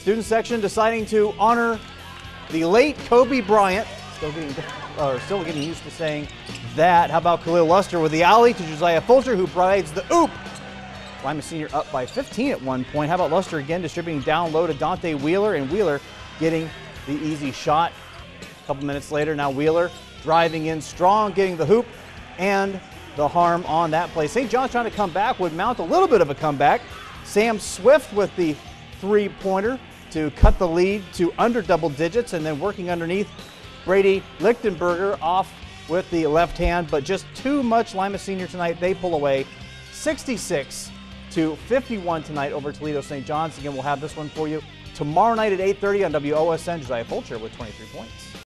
Student section deciding to honor the late Kobe Bryant. Still getting, or still getting used to saying that. How about Khalil Luster with the alley to Josiah Fulcher, who provides the oop. Lima Senior up by 15 at one point. How about Luster again distributing down low to Dante Wheeler, and Wheeler getting the easy shot. A couple minutes later, now Wheeler driving in strong, getting the hoop and the harm on that play. St. John's trying to come back, would mount a little bit of a comeback. Sam Swift with the three pointer to cut the lead to under double digits, and then working underneath, Brady Lichtenberger off with the left hand, but just too much Lima Senior tonight. They pull away 66 to 51 tonight over Toledo St. John's. Again, we'll have this one for you tomorrow night at 8.30 on WOSN. Josiah Fulcher with 23 points.